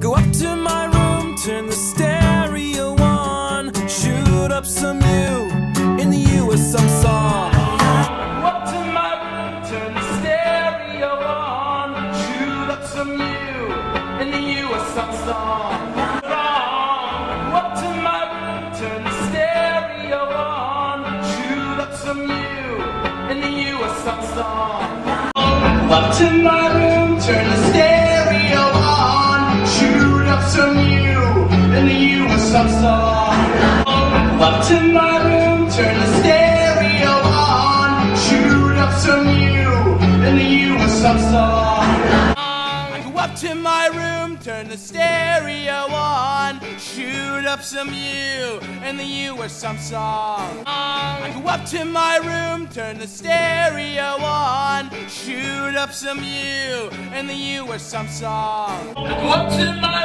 Go up to my room, turn the stereo on, shoot up some you in the U with some song. Go up to my room, turn the stereo on, shoot up some in the song. Go up to my room, turn the stereo on, shoot up some in the song. Up to my room, turn the stereo the some song. Up to my room, turn the stereo on, shoot up some you, and the you with some song. I go up to my room, turn the stereo on, shoot up some you, and the you with some song. I go up to my room, turn the stereo on, shoot up some you, and the you with some song. I go up to my